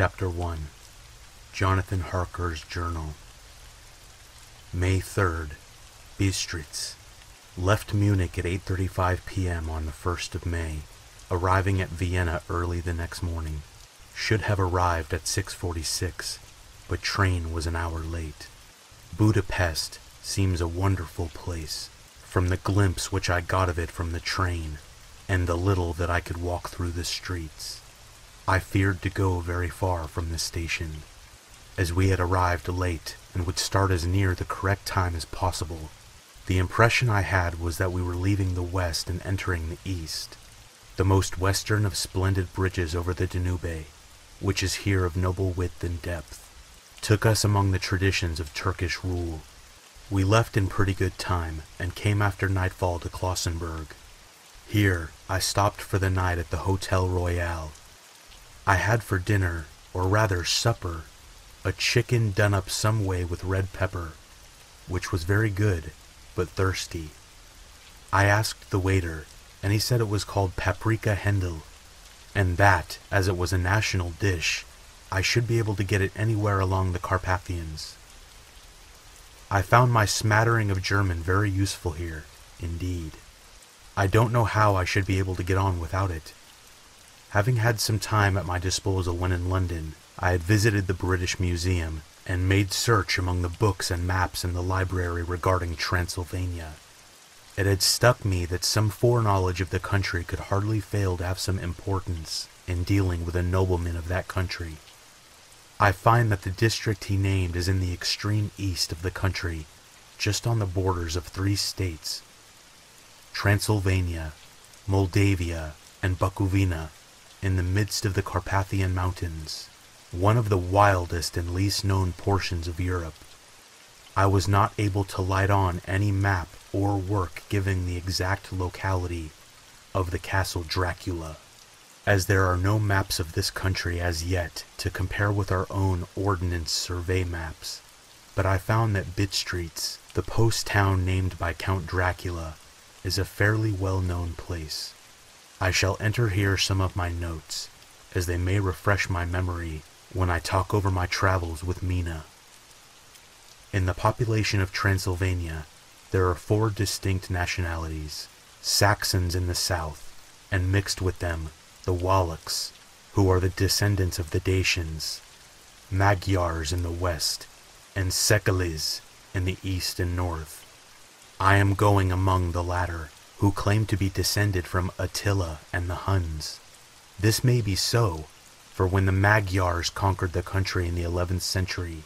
Chapter 1 Jonathan Harker's Journal May 3rd, Bistritz. Left Munich at 8.35 p.m. on the 1st of May, arriving at Vienna early the next morning. Should have arrived at 6.46, but train was an hour late. Budapest seems a wonderful place, from the glimpse which I got of it from the train, and the little that I could walk through the streets. I feared to go very far from this station, as we had arrived late and would start as near the correct time as possible. The impression I had was that we were leaving the west and entering the east, the most western of splendid bridges over the Danube, which is here of noble width and depth, took us among the traditions of Turkish rule. We left in pretty good time and came after nightfall to Klausenburg. Here I stopped for the night at the Hotel Royal. I had for dinner, or rather supper, a chicken done up some way with red pepper, which was very good, but thirsty. I asked the waiter, and he said it was called paprika hendel, and that, as it was a national dish, I should be able to get it anywhere along the Carpathians. I found my smattering of German very useful here, indeed. I don't know how I should be able to get on without it. Having had some time at my disposal when in London, I had visited the British Museum and made search among the books and maps in the library regarding Transylvania. It had struck me that some foreknowledge of the country could hardly fail to have some importance in dealing with a nobleman of that country. I find that the district he named is in the extreme east of the country, just on the borders of three states Transylvania, Moldavia, and Bukovina, in the midst of the Carpathian Mountains, one of the wildest and least known portions of Europe. I was not able to light on any map or work giving the exact locality of the Castle Dracula, as there are no maps of this country as yet to compare with our own Ordnance Survey maps. But I found that Bistritz, the post town named by Count Dracula, is a fairly well known place. I shall enter here some of my notes, as they may refresh my memory when I talk over my travels with Mina. In the population of Transylvania, there are four distinct nationalities Saxons in the south, and mixed with them the Wallachs, who are the descendants of the Dacians, Magyars in the west, and Szekelys in the east and north. I am going among the latter, who claim to be descended from Attila and the Huns. This may be so, for when the Magyars conquered the country in the 11th century,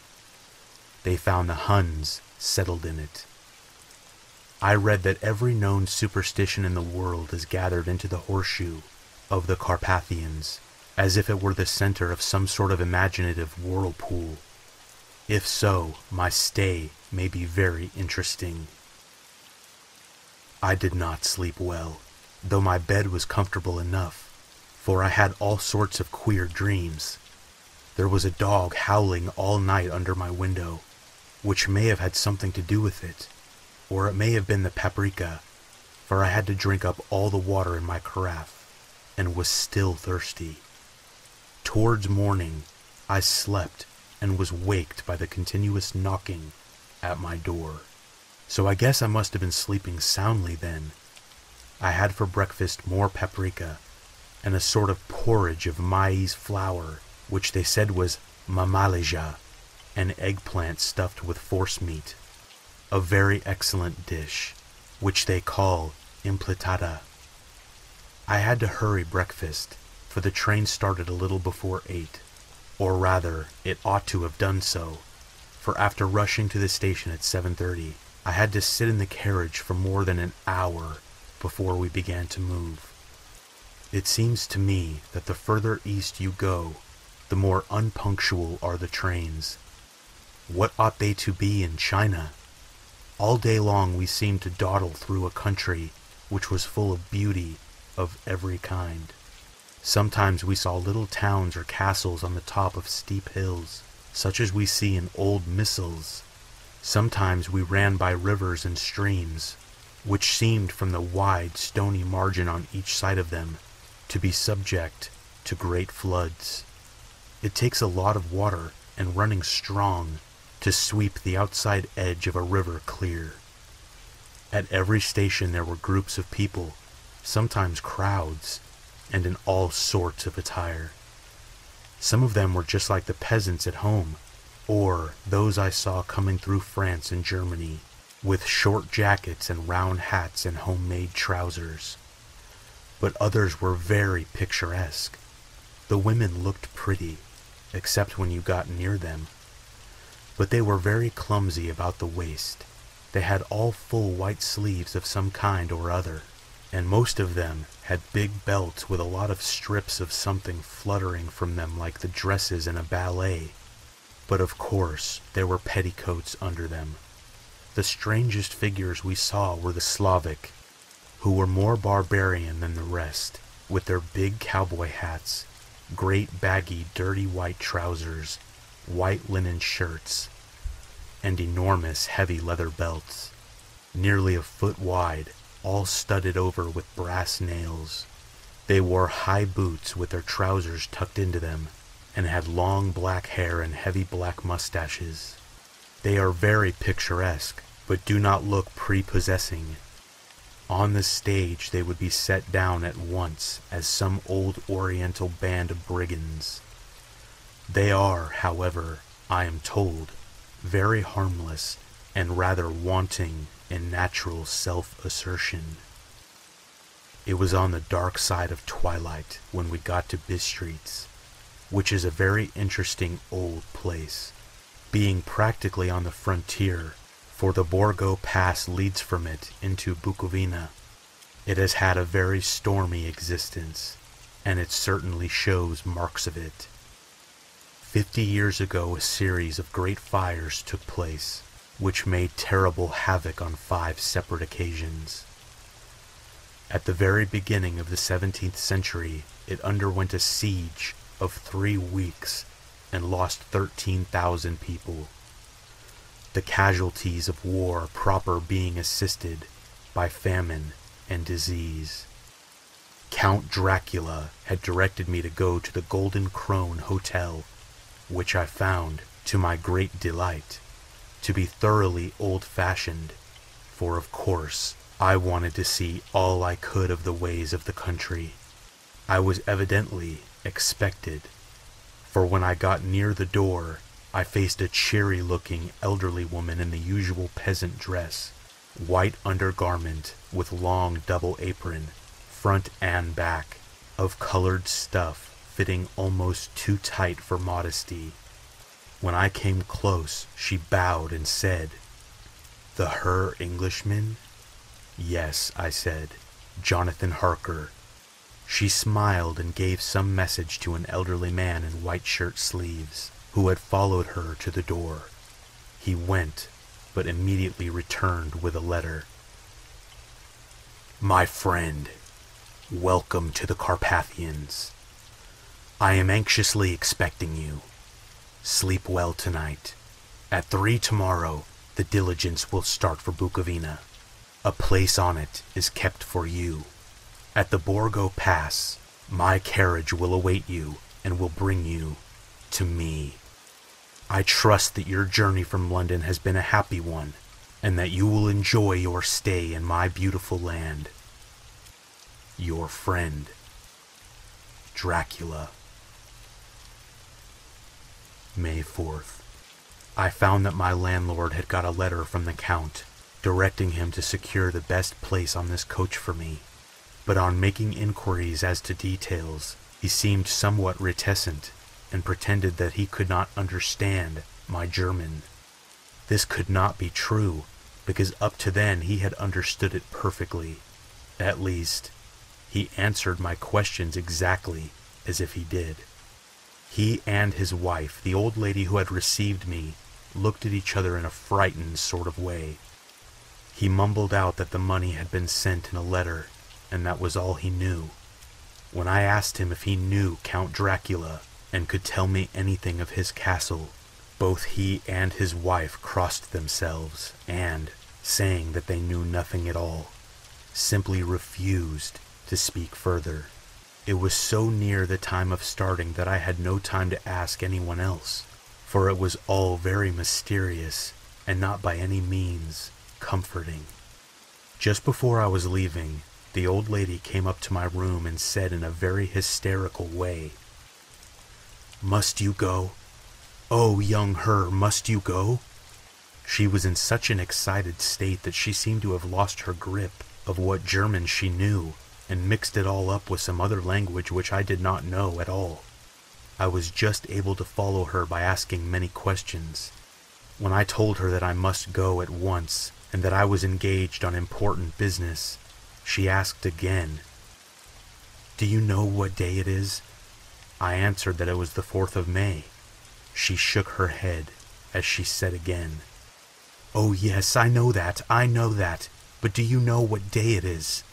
they found the Huns settled in it. I read that every known superstition in the world is gathered into the horseshoe of the Carpathians, as if it were the center of some sort of imaginative whirlpool. If so, my stay may be very interesting. I did not sleep well, though my bed was comfortable enough, for I had all sorts of queer dreams. There was a dog howling all night under my window, which may have had something to do with it, or it may have been the paprika, for I had to drink up all the water in my carafe, and was still thirsty. Towards morning, I slept and was waked by the continuous knocking at my door. So I guess I must have been sleeping soundly then. I had for breakfast more paprika and a sort of porridge of maize flour, which they said was mamaliga, an eggplant stuffed with forcemeat, a very excellent dish, which they call impletata. I had to hurry breakfast, for the train started a little before eight, or rather, it ought to have done so, for after rushing to the station at 7.30, I had to sit in the carriage for more than an hour before we began to move. It seems to me that the further east you go, the more unpunctual are the trains. What ought they to be in China? All day long we seemed to dawdle through a country which was full of beauty of every kind. Sometimes we saw little towns or castles on the top of steep hills, such as we see in old missals Sometimes we ran by rivers and streams, which seemed from the wide, stony margin on each side of them to be subject to great floods. It takes a lot of water and running strong to sweep the outside edge of a river clear. At every station there were groups of people, sometimes crowds, and in all sorts of attire. Some of them were just like the peasants at home, or those I saw coming through France and Germany, with short jackets and round hats and homemade trousers. But others were very picturesque. The women looked pretty, except when you got near them. But they were very clumsy about the waist. They had all full white sleeves of some kind or other, and most of them had big belts with a lot of strips of something fluttering from them like the dresses in a ballet. But of course, there were petticoats under them. The strangest figures we saw were the Slavic, who were more barbarian than the rest, with their big cowboy hats, great baggy dirty white trousers, white linen shirts, and enormous heavy leather belts, nearly a foot wide, all studded over with brass nails. They wore high boots with their trousers tucked into them, and had long black hair and heavy black mustaches. They are very picturesque, but do not look prepossessing. On the stage they would be set down at once as some old oriental band of brigands. They are, however, I am told, very harmless and rather wanting in natural self-assertion. It was on the dark side of twilight when we got to Bistritz, which is a very interesting old place, being practically on the frontier for the Borgo Pass leads from it into Bukovina. It has had a very stormy existence, and it certainly shows marks of it. Fifty years ago a series of great fires took place, which made terrible havoc on five separate occasions. At the very beginning of the 17th century, it underwent a siege of three weeks and lost 13,000 people the casualties of war proper being assisted by famine and disease. Count Dracula had directed me to go to the Golden Krone Hotel, which I found, to my great delight, to be thoroughly old-fashioned, for of course I wanted to see all I could of the ways of the country. I was evidently expected, for when I got near the door I faced a cheery looking elderly woman in the usual peasant dress, white undergarment with long double apron, front and back, of colored stuff fitting almost too tight for modesty. When I came close, she bowed and said, The Herr Englishman? Yes, I said, Jonathan Harker. She smiled and gave some message to an elderly man in white shirt sleeves who had followed her to the door. He went, but immediately returned with a letter. My friend, welcome to the Carpathians. I am anxiously expecting you. Sleep well tonight. At three tomorrow, the diligence will start for Bukovina. A place on it is kept for you. At the Borgo Pass, my carriage will await you and will bring you to me. I trust that your journey from London has been a happy one, and that you will enjoy your stay in my beautiful land. Your friend, Dracula. May 4th. I found that my landlord had got a letter from the Count, directing him to secure the best place on this coach for me, but on making inquiries as to details, he seemed somewhat reticent and pretended that he could not understand my German. This could not be true, because up to then he had understood it perfectly. At least, he answered my questions exactly as if he did. He and his wife, the old lady who had received me, looked at each other in a frightened sort of way. He mumbled out that the money had been sent in a letter, and that was all he knew. When I asked him if he knew Count Dracula, and could tell me anything of his castle, both he and his wife crossed themselves and, saying that they knew nothing at all, simply refused to speak further. It was so near the time of starting that I had no time to ask anyone else, for it was all very mysterious and not by any means comforting. Just before I was leaving, the old lady came up to my room and said in a very hysterical way, Must you go? Oh, young Herr, must you go? She was in such an excited state that she seemed to have lost her grip of what German she knew and mixed it all up with some other language which I did not know at all. I was just able to follow her by asking many questions. When I told her that I must go at once and that I was engaged on important business, she asked again, Do you know what day it is? I answered that it was the 4th of May. She shook her head as she said again, Oh, yes, I know that, I know that, but do you know what day it is?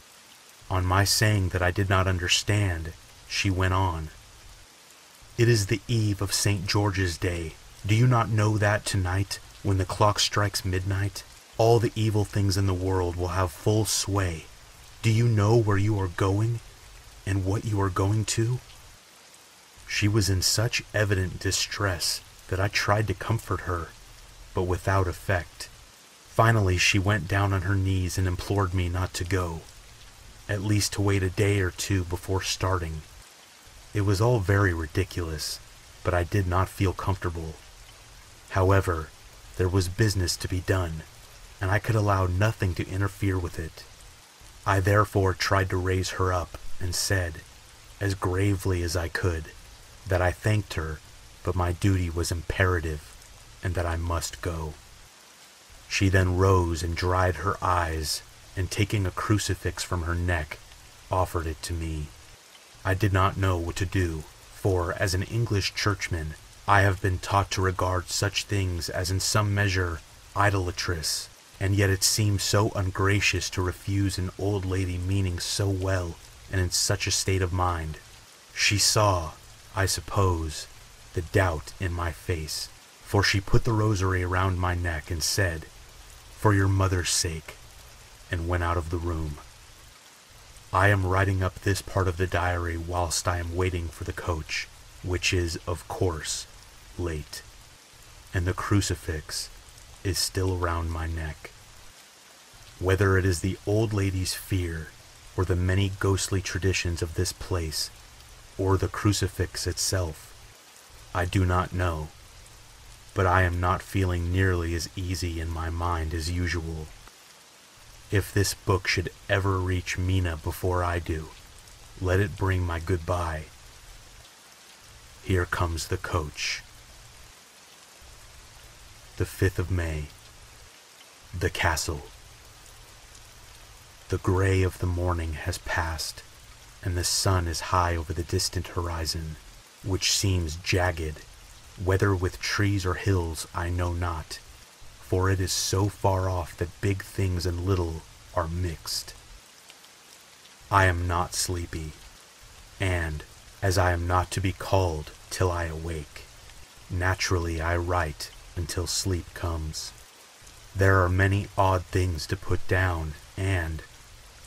On my saying that I did not understand, she went on, It is the eve of St. George's Day. Do you not know that tonight, when the clock strikes midnight, all the evil things in the world will have full sway? Do you know where you are going and what you are going to? She was in such evident distress that I tried to comfort her, but without effect. Finally, she went down on her knees and implored me not to go, at least to wait a day or two before starting. It was all very ridiculous, but I did not feel comfortable. However, there was business to be done, and I could allow nothing to interfere with it. I therefore tried to raise her up and said, as gravely as I could, that I thanked her, but my duty was imperative and that I must go. She then rose and dried her eyes, and taking a crucifix from her neck, offered it to me. I did not know what to do, for as an English churchman, I have been taught to regard such things as in some measure idolatrous and yet it seemed so ungracious to refuse an old lady meaning so well and in such a state of mind. She saw, I suppose, the doubt in my face, for she put the rosary around my neck and said, For your mother's sake, and went out of the room. I am writing up this part of the diary whilst I am waiting for the coach, which is, of course, late, and the crucifix is still around my neck. Whether it is the old lady's fear, or the many ghostly traditions of this place, or the crucifix itself, I do not know, but I am not feeling nearly as easy in my mind as usual. If this book should ever reach Mina before I do, let it bring my goodbye. Here comes the coach. The 5th of May. The Castle. The gray of the morning has passed, and the sun is high over the distant horizon, which seems jagged, whether with trees or hills I know not, for it is so far off that big things and little are mixed. I am not sleepy, and, as I am not to be called till I awake, naturally I write until sleep comes. There are many odd things to put down, and,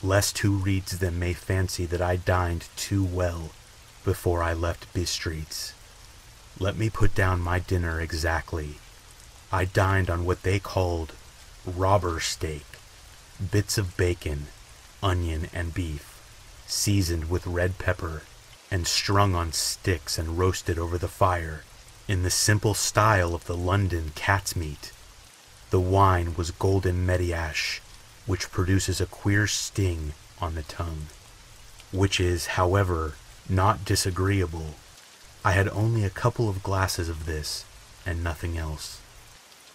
lest who reads them may fancy that I dined too well before I left Bistritz. Let me put down my dinner exactly. I dined on what they called robber steak, bits of bacon, onion, and beef, seasoned with red pepper, and strung on sticks and roasted over the fire, in the simple style of the London cat's meat. The wine was golden Mediasch, which produces a queer sting on the tongue, which is, however, not disagreeable. I had only a couple of glasses of this, and nothing else.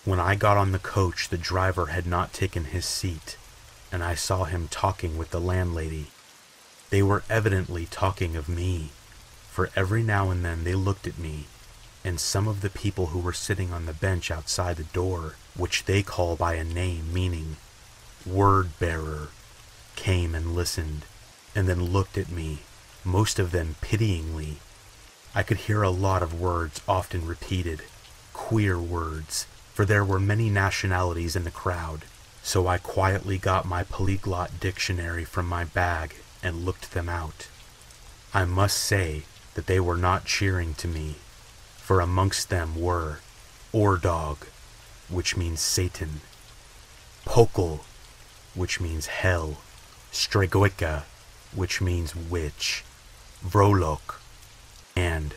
When I got on the coach, the driver had not taken his seat, and I saw him talking with the landlady. They were evidently talking of me, for every now and then they looked at me, and some of the people who were sitting on the bench outside the door, which they call by a name meaning word bearer came and listened, and then looked at me, most of them pityingly. I could hear a lot of words often repeated, queer words, for there were many nationalities in the crowd, so I quietly got my polyglot dictionary from my bag and looked them out. I must say that they were not cheering to me, for amongst them were Ordog, which means Satan, Pokol, which means hell, Stregoica, which means witch, Vrolok, and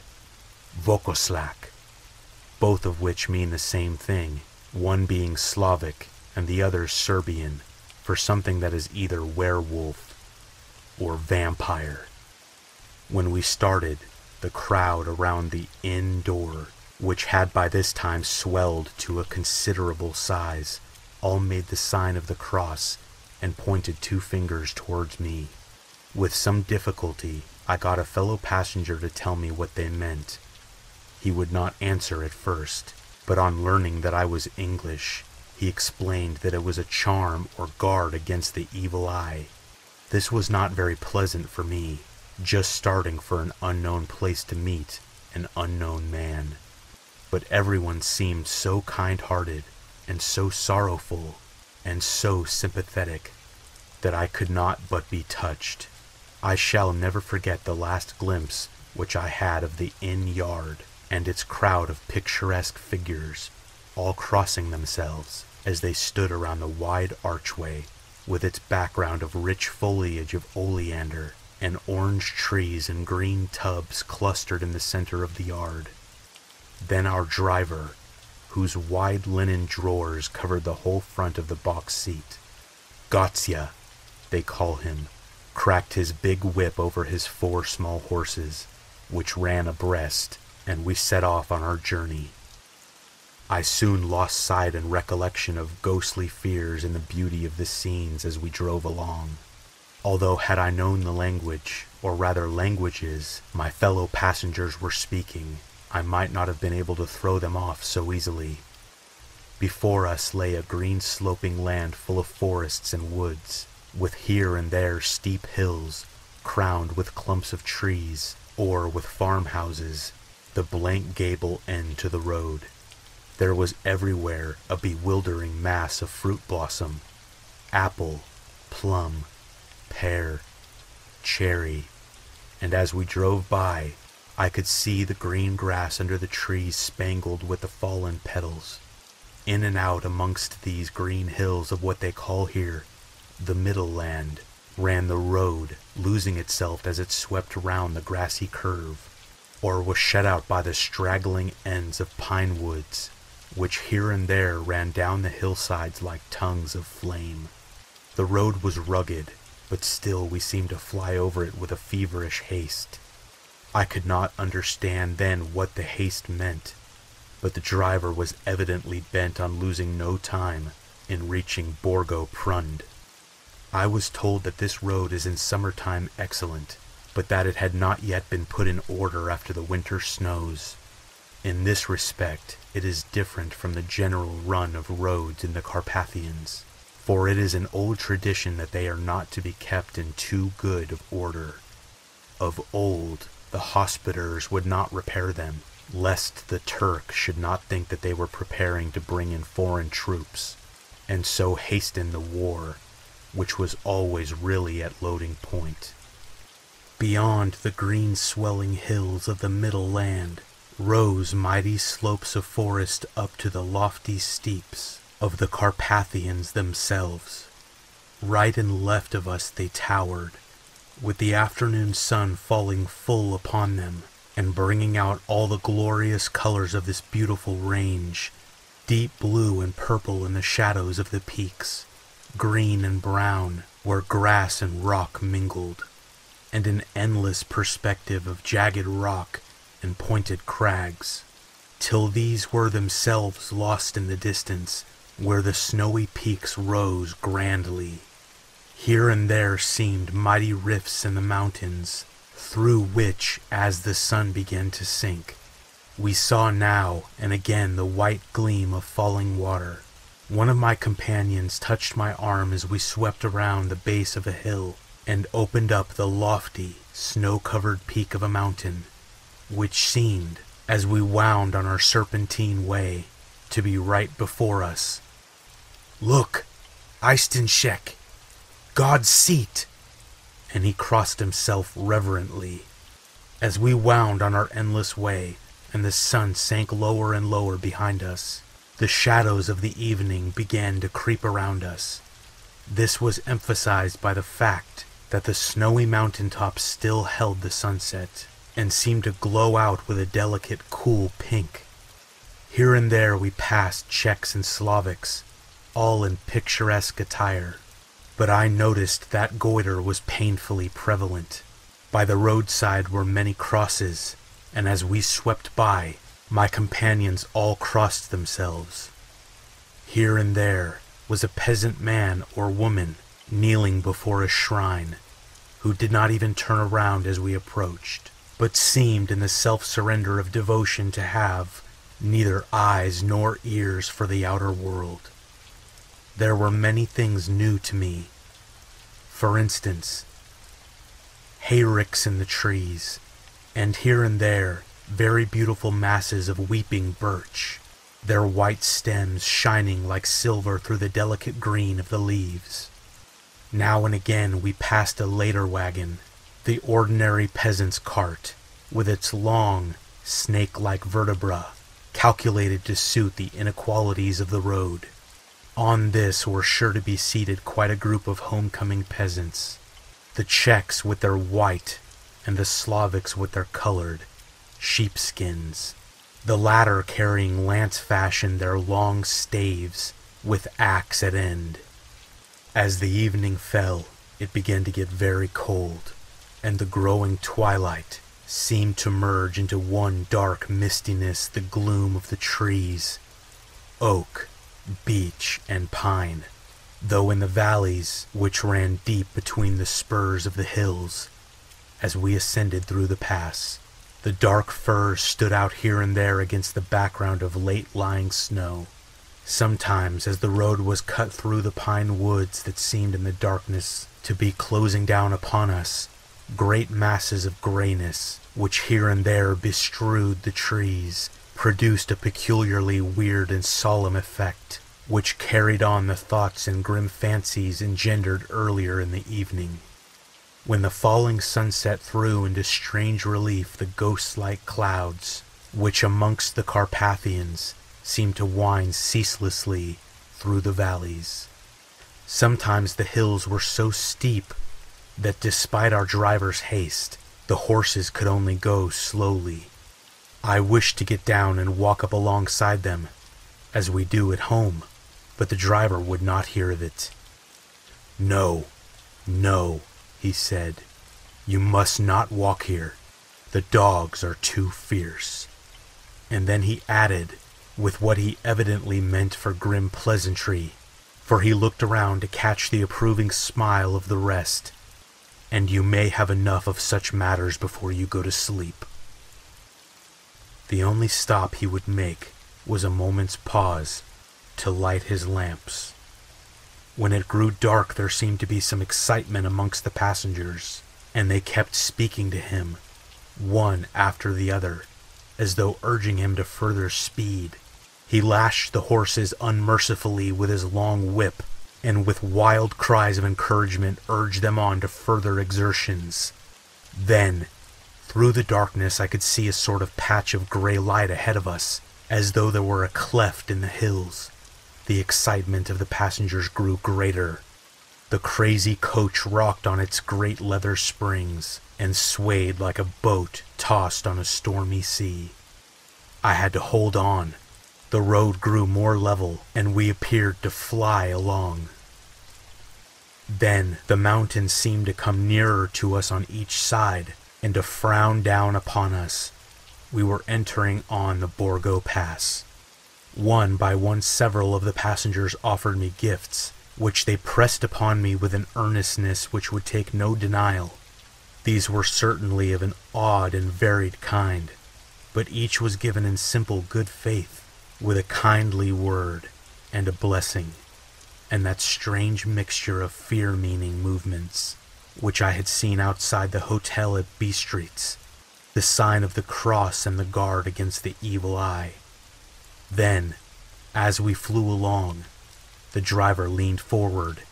Vlkoslak, both of which mean the same thing, one being Slavic and the other Serbian, for something that is either werewolf or vampire. When we started, the crowd around the inn door, which had by this time swelled to a considerable size, all made the sign of the cross and pointed two fingers towards me. With some difficulty, I got a fellow passenger to tell me what they meant. He would not answer at first, but on learning that I was English, he explained that it was a charm or guard against the evil eye. This was not very pleasant for me, just starting for an unknown place to meet an unknown man. But everyone seemed so kind hearted and so sorrowful and so sympathetic that I could not but be touched. I shall never forget the last glimpse which I had of the inn yard and its crowd of picturesque figures, all crossing themselves as they stood around the wide archway with its background of rich foliage of oleander and orange trees and green tubs clustered in the center of the yard. Then our driver, whose wide linen drawers covered the whole front of the box seat, Gotza, they call him, cracked his big whip over his four small horses, which ran abreast, and we set off on our journey. I soon lost sight and recollection of ghostly fears in the beauty of the scenes as we drove along. Although had I known the language, or rather languages, my fellow passengers were speaking, I might not have been able to throw them off so easily. Before us lay a green sloping land full of forests and woods, with here and there steep hills, crowned with clumps of trees, or with farmhouses, the blank gable end to the road. There was everywhere a bewildering mass of fruit blossom, apple, plum, pear, cherry, and as we drove by, I could see the green grass under the trees spangled with the fallen petals. In and out amongst these green hills of what they call here the Middle Land ran the road, losing itself as it swept round the grassy curve, or was shut out by the straggling ends of pine woods, which here and there ran down the hillsides like tongues of flame. The road was rugged, but still we seemed to fly over it with a feverish haste. I could not understand then what the haste meant, but the driver was evidently bent on losing no time in reaching Borgo Prund. I was told that this road is in summertime excellent, but that it had not yet been put in order after the winter snows. In this respect, it is different from the general run of roads in the Carpathians, for it is an old tradition that they are not to be kept in too good of order. Of old, the Hospadars would not repair them, lest the Turk should not think that they were preparing to bring in foreign troops, and so hasten the war, which was always really at loading point. Beyond the green swelling hills of the middle land rose mighty slopes of forest up to the lofty steeps of the Carpathians themselves. Right and left of us they towered, with the afternoon sun falling full upon them and bringing out all the glorious colors of this beautiful range, deep blue and purple in the shadows of the peaks, green and brown where grass and rock mingled, and an endless perspective of jagged rock and pointed crags, till these were themselves lost in the distance where the snowy peaks rose grandly. Here and there seemed mighty rifts in the mountains, through which, as the sun began to sink, we saw now and again the white gleam of falling water. One of my companions touched my arm as we swept around the base of a hill and opened up the lofty, snow covered peak of a mountain, which seemed, as we wound on our serpentine way, to be right before us. Look, Isten szek, God's seat! and he crossed himself reverently As we wound on our endless way, and the sun sank lower and lower behind us, the shadows of the evening began to creep around us. This was emphasized by the fact that the snowy mountain tops still held the sunset and seemed to glow out with a delicate, cool pink. Here and there we passed Czechs and Slovaks, all in picturesque attire, but I noticed that goiter was painfully prevalent. By the roadside were many crosses, and as we swept by, my companions all crossed themselves. Here and there was a peasant man or woman kneeling before a shrine, who did not even turn around as we approached, but seemed in the self-surrender of devotion to have neither eyes nor ears for the outer world. There were many things new to me. For instance, hayricks in the trees, and here and there very beautiful masses of weeping birch, their white stems shining like silver through the delicate green of the leaves. Now and again we passed a leiter wagon, the ordinary peasant's cart, with its long, snake-like vertebra, calculated to suit the inequalities of the road. On this were sure to be seated quite a group of homecoming peasants, the Czechs with their white and the Slovaks with their colored sheepskins, the latter carrying lance fashion their long staves with axe at end. As the evening fell, it began to get very cold, and the growing twilight seemed to merge into one dark mistiness the gloom of the trees, oak, beech, and pine though in the valleys which ran deep between the spurs of the hills, as we ascended through the pass, the dark firs stood out here and there against the background of late lying snow. Sometimes, as the road was cut through the pine woods that seemed in the darkness to be closing down upon us, great masses of grayness, which here and there bestrewed the trees, produced a peculiarly weird and solemn effect which carried on the thoughts and grim fancies engendered earlier in the evening. When the falling sunset threw into strange relief the ghost-like clouds, which amongst the Carpathians seemed to wind ceaselessly through the valleys. Sometimes the hills were so steep that despite our driver's haste, the horses could only go slowly. I wished to get down and walk up alongside them, as we do at home but the driver would not hear of it. No, no, he said. You must not walk here. The dogs are too fierce. And then he added, with what he evidently meant for grim pleasantry, for he looked around to catch the approving smile of the rest, and you may have enough of such matters before you go to sleep. The only stop he would make was a moment's pause to light his lamps. When it grew dark, there seemed to be some excitement amongst the passengers, and they kept speaking to him, one after the other, as though urging him to further speed. He lashed the horses unmercifully with his long whip, and with wild cries of encouragement urged them on to further exertions. Then, through the darkness, I could see a sort of patch of gray light ahead of us, as though there were a cleft in the hills. The excitement of the passengers grew greater. The crazy coach rocked on its great leather springs and swayed like a boat tossed on a stormy sea. I had to hold on. The road grew more level, and we appeared to fly along. Then the mountains seemed to come nearer to us on each side and to frown down upon us. We were entering on the Borgo Pass. One by one several of the passengers offered me gifts, which they pressed upon me with an earnestness which would take no denial. These were certainly of an odd and varied kind, but each was given in simple good faith, with a kindly word and a blessing, and that strange mixture of fear-meaning movements which I had seen outside the hotel at Bistritz, the sign of the cross and the guard against the evil eye. Then, as we flew along, the driver leaned forward,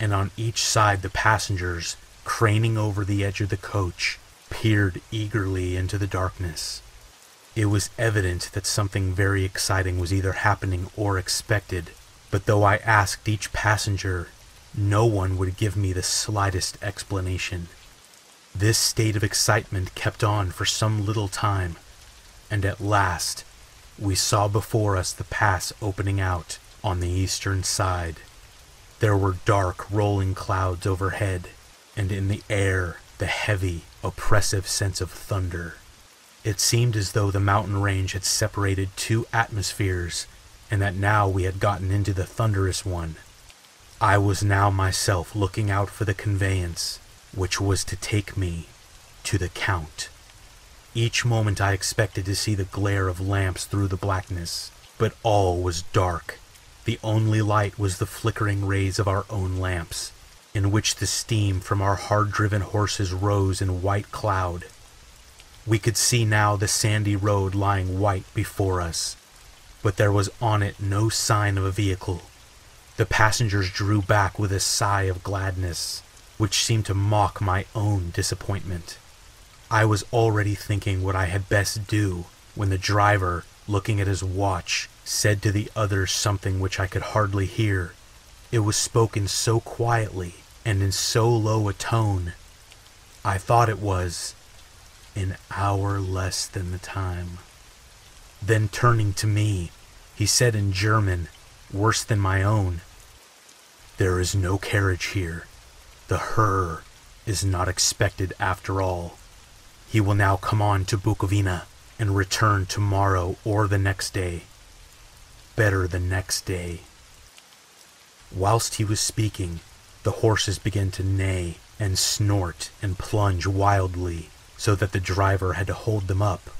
and on each side the passengers, craning over the edge of the coach, peered eagerly into the darkness. It was evident that something very exciting was either happening or expected, but though I asked each passenger, no one would give me the slightest explanation. This state of excitement kept on for some little time, and at last we saw before us the pass opening out on the eastern side. There were dark, rolling clouds overhead, and in the air the heavy, oppressive sense of thunder. It seemed as though the mountain range had separated two atmospheres, and that now we had gotten into the thunderous one. I was now myself looking out for the conveyance, which was to take me to the Count. Each moment I expected to see the glare of lamps through the blackness, but all was dark. The only light was the flickering rays of our own lamps, in which the steam from our hard driven horses rose in white cloud. We could see now the sandy road lying white before us, but there was on it no sign of a vehicle. The passengers drew back with a sigh of gladness, which seemed to mock my own disappointment. I was already thinking what I had best do when the driver, looking at his watch, said to the others something which I could hardly hear. It was spoken so quietly and in so low a tone. I thought it was an hour less than the time. Then turning to me, he said in German, worse than my own, There is no carriage here. The Herr is not expected after all. He will now come on to Bukovina and return tomorrow or the next day. Better the next day. Whilst he was speaking, the horses began to neigh and snort and plunge wildly, so that the driver had to hold them up.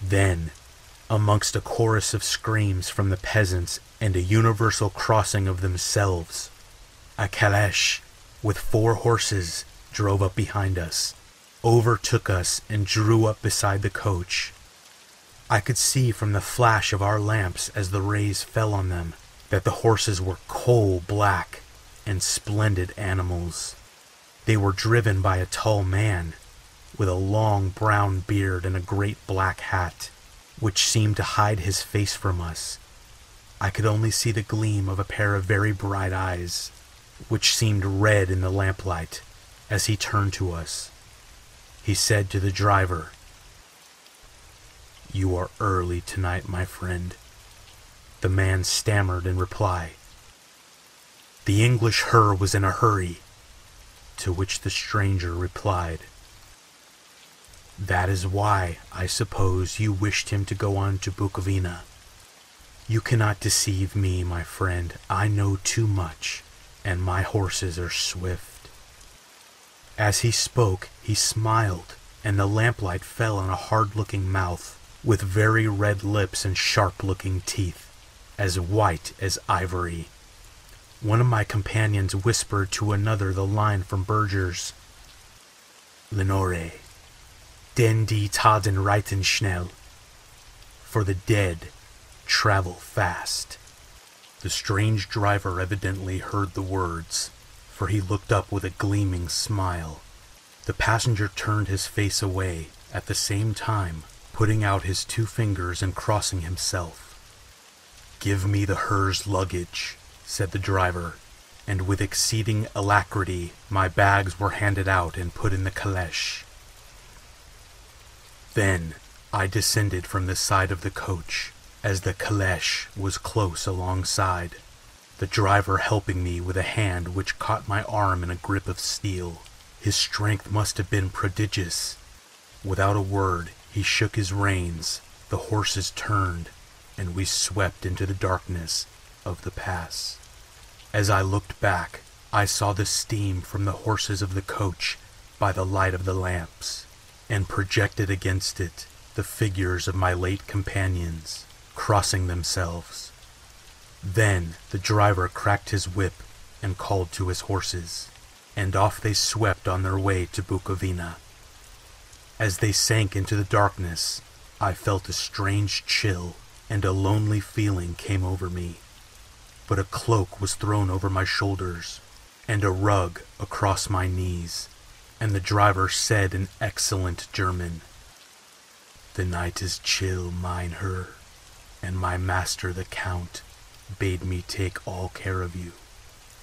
Then, amongst a chorus of screams from the peasants and a universal crossing of themselves, a caleche with four horses drove up behind us overtook us and drew up beside the coach. I could see from the flash of our lamps as the rays fell on them that the horses were coal black and splendid animals. They were driven by a tall man with a long brown beard and a great black hat, which seemed to hide his face from us. I could only see the gleam of a pair of very bright eyes, which seemed red in the lamplight as he turned to us he said to the driver, You are early tonight, my friend. The man stammered in reply. The English Herr was in a hurry, to which the stranger replied, That is why, I suppose, you wished him to go on to Bukovina. You cannot deceive me, my friend. I know too much, and my horses are swift. As he spoke, he smiled, and the lamplight fell on a hard looking mouth, with very red lips and sharp looking teeth, as white as ivory. One of my companions whispered to another the line from Bürger's Lenore, Den die Taten reiten schnell, for the dead travel fast. The strange driver evidently heard the words for he looked up with a gleaming smile. The passenger turned his face away, at the same time putting out his two fingers and crossing himself. Give me the Herr's luggage, said the driver, and with exceeding alacrity my bags were handed out and put in the caleche. Then I descended from the side of the coach, as the caleche was close alongside the driver helping me with a hand which caught my arm in a grip of steel. His strength must have been prodigious. Without a word, he shook his reins, the horses turned, and we swept into the darkness of the pass. As I looked back, I saw the steam from the horses of the coach by the light of the lamps, and projected against it the figures of my late companions, crossing themselves. Then the driver cracked his whip and called to his horses, and off they swept on their way to Bukovina. As they sank into the darkness, I felt a strange chill and a lonely feeling came over me. But a cloak was thrown over my shoulders and a rug across my knees, and the driver said in excellent German, The night is chill, mein Herr, and my master the Count bade me take all care of you.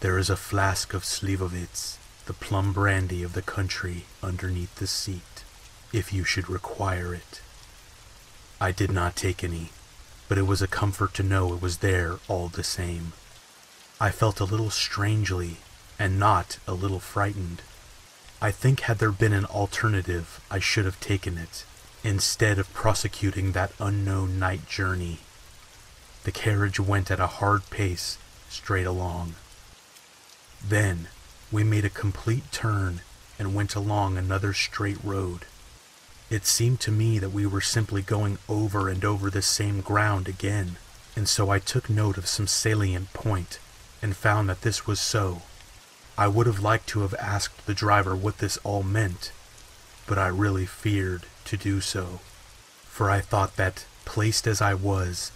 There is a flask of Slivovitz, the plum brandy of the country, underneath the seat, if you should require it. I did not take any, but it was a comfort to know it was there all the same. I felt a little strangely, and not a little frightened. I think had there been an alternative, I should have taken it, instead of prosecuting that unknown night journey. The carriage went at a hard pace, straight along. Then we made a complete turn and went along another straight road. It seemed to me that we were simply going over and over the same ground again, and so I took note of some salient point and found that this was so. I would have liked to have asked the driver what this all meant, but I really feared to do so, for I thought that, placed as I was,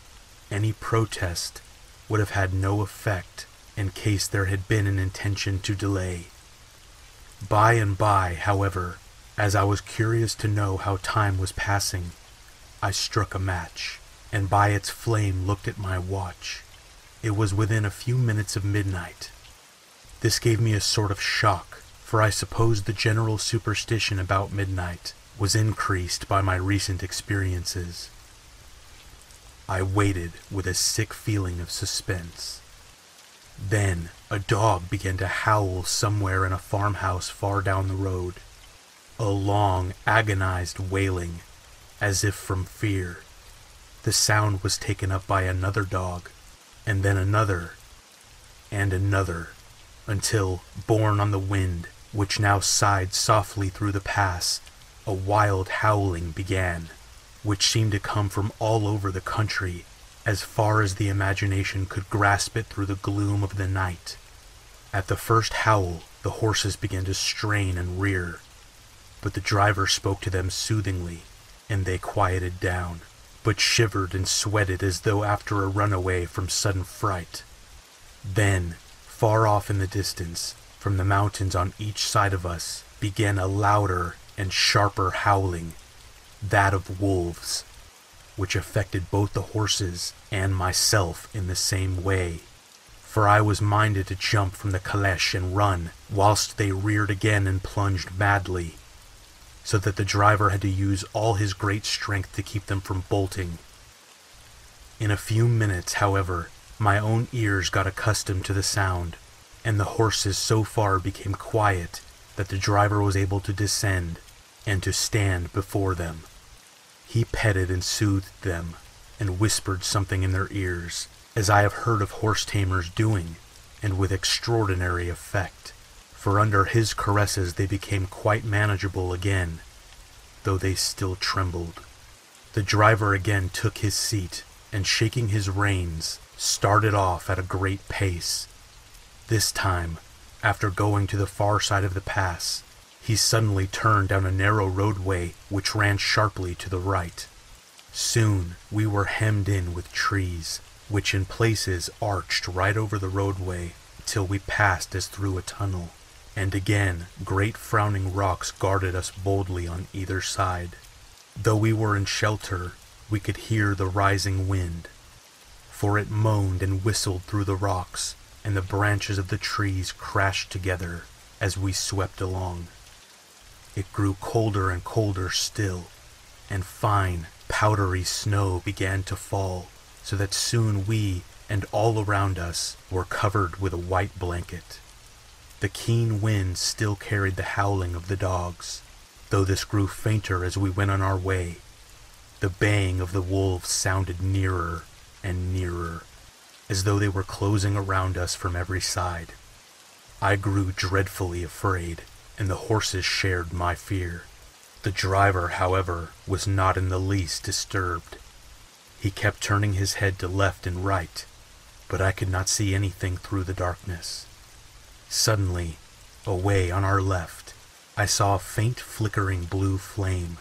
any protest would have had no effect in case there had been an intention to delay. By and by, however, as I was curious to know how time was passing, I struck a match, and by its flame looked at my watch. It was within a few minutes of midnight. This gave me a sort of shock, for I supposed the general superstition about midnight was increased by my recent experiences. I waited with a sick feeling of suspense. Then a dog began to howl somewhere in a farmhouse far down the road. A long, agonized wailing, as if from fear. The sound was taken up by another dog, and then another, and another, until, borne on the wind, which now sighed softly through the pass, a wild howling began which seemed to come from all over the country, as far as the imagination could grasp it through the gloom of the night. At the first howl, the horses began to strain and rear, but the driver spoke to them soothingly, and they quieted down, but shivered and sweated as though after a runaway from sudden fright. Then, far off in the distance, from the mountains on each side of us, began a louder and sharper howling that of wolves, which affected both the horses and myself in the same way, for I was minded to jump from the caleche and run, whilst they reared again and plunged madly, so that the driver had to use all his great strength to keep them from bolting. In a few minutes, however, my own ears got accustomed to the sound, and the horses so far became quiet that the driver was able to descend and to stand before them. He petted and soothed them, and whispered something in their ears, as I have heard of horse tamers doing, and with extraordinary effect, for under his caresses they became quite manageable again, though they still trembled. The driver again took his seat, and shaking his reins, started off at a great pace. This time, after going to the far side of the pass, he suddenly turned down a narrow roadway which ran sharply to the right. Soon we were hemmed in with trees, which in places arched right over the roadway till we passed as through a tunnel, and again great frowning rocks guarded us boldly on either side. Though we were in shelter, we could hear the rising wind, for it moaned and whistled through the rocks, and the branches of the trees crashed together as we swept along. It grew colder and colder still, and fine, powdery snow began to fall, so that soon we and all around us were covered with a white blanket. The keen wind still carried the howling of the dogs, though this grew fainter as we went on our way. The baying of the wolves sounded nearer and nearer, as though they were closing around us from every side. I grew dreadfully afraid and the horses shared my fear. The driver, however, was not in the least disturbed. He kept turning his head to left and right, but I could not see anything through the darkness. Suddenly, away on our left, I saw a faint flickering blue flame.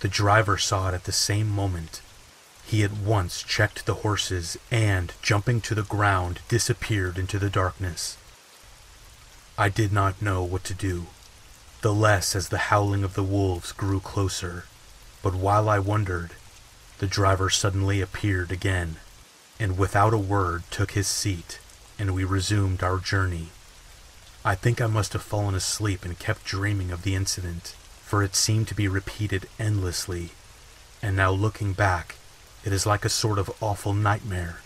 The driver saw it at the same moment. He at once checked the horses and, jumping to the ground, disappeared into the darkness. I did not know what to do. the less as the howling of the wolves grew closer. But while I wondered, the driver suddenly appeared again, and without a word took his seat, and we resumed our journey. I think I must have fallen asleep and kept dreaming of the incident, for it seemed to be repeated endlessly, and now looking back, it is like a sort of awful nightmare.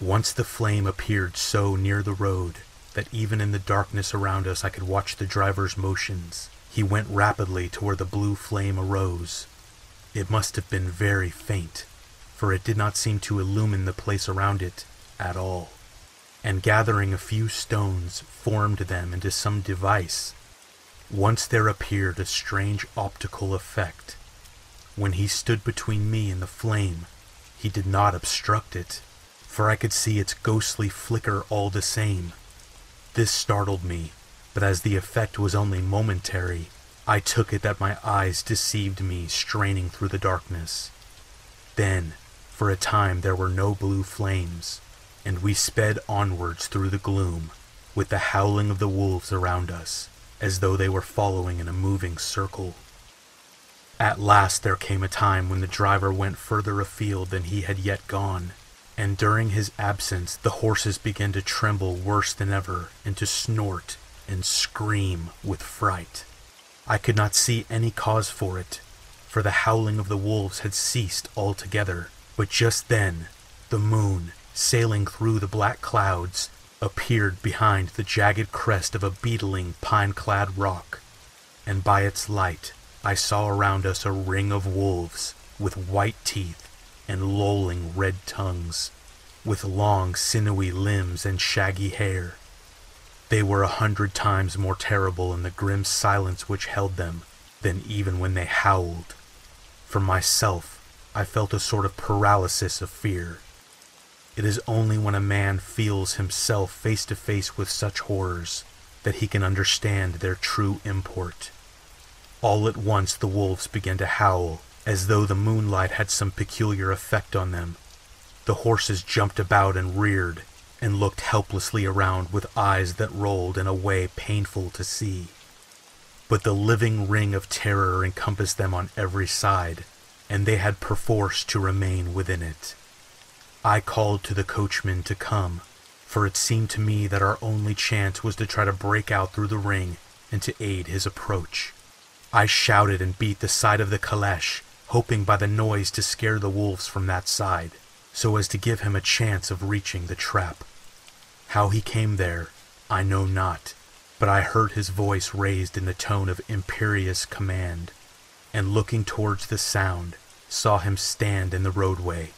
Once the flame appeared so near the road that even in the darkness around us I could watch the driver's motions. He went rapidly to where the blue flame arose. It must have been very faint, for it did not seem to illumine the place around it at all. And gathering a few stones, formed them into some device. Once there appeared a strange optical effect. When he stood between me and the flame, he did not obstruct it, for I could see its ghostly flicker all the same. This startled me, but as the effect was only momentary, I took it that my eyes deceived me straining through the darkness. Then, for a time, there were no blue flames, and we sped onwards through the gloom, with the howling of the wolves around us, as though they were following in a moving circle. At last there came a time when the driver went further afield than he had yet gone, and during his absence the horses began to tremble worse than ever and to snort and scream with fright. I could not see any cause for it, for the howling of the wolves had ceased altogether, but just then the moon, sailing through the black clouds, appeared behind the jagged crest of a beetling pine-clad rock, and by its light I saw around us a ring of wolves with white teeth and lolling red tongues, with long sinewy limbs and shaggy hair. They were a hundred times more terrible in the grim silence which held them than even when they howled. For myself, I felt a sort of paralysis of fear. It is only when a man feels himself face to face with such horrors that he can understand their true import. All at once the wolves began to howl as though the moonlight had some peculiar effect on them. The horses jumped about and reared, and looked helplessly around with eyes that rolled in a way painful to see. But the living ring of terror encompassed them on every side, and they had perforce to remain within it. I called to the coachman to come, for it seemed to me that our only chance was to try to break out through the ring and to aid his approach. I shouted and beat the side of the caleche, hoping by the noise to scare the wolves from that side, so as to give him a chance of reaching the trap. How he came there, I know not, but I heard his voice raised in the tone of imperious command, and looking towards the sound, saw him stand in the roadway.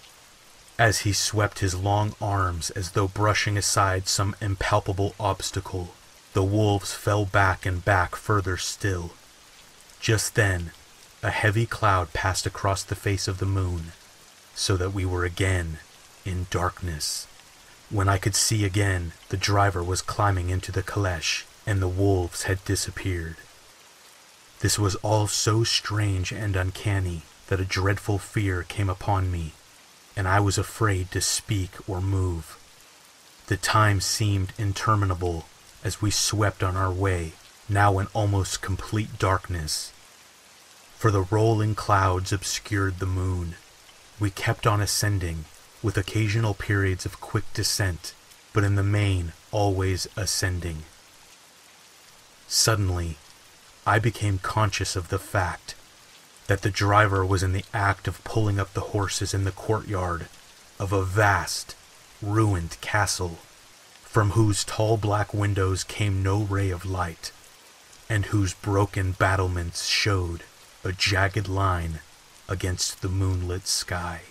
As he swept his long arms as though brushing aside some impalpable obstacle, the wolves fell back and back further still. Just then, a heavy cloud passed across the face of the moon, so that we were again in darkness. When I could see again, the driver was climbing into the caleche, and the wolves had disappeared. This was all so strange and uncanny that a dreadful fear came upon me, and I was afraid to speak or move. The time seemed interminable as we swept on our way, now in almost complete darkness for the rolling clouds obscured the moon. We kept on ascending, with occasional periods of quick descent, but in the main always ascending. Suddenly, I became conscious of the fact that the driver was in the act of pulling up the horses in the courtyard of a vast, ruined castle, from whose tall black windows came no ray of light, and whose broken battlements showed a jagged line against the moonlit sky.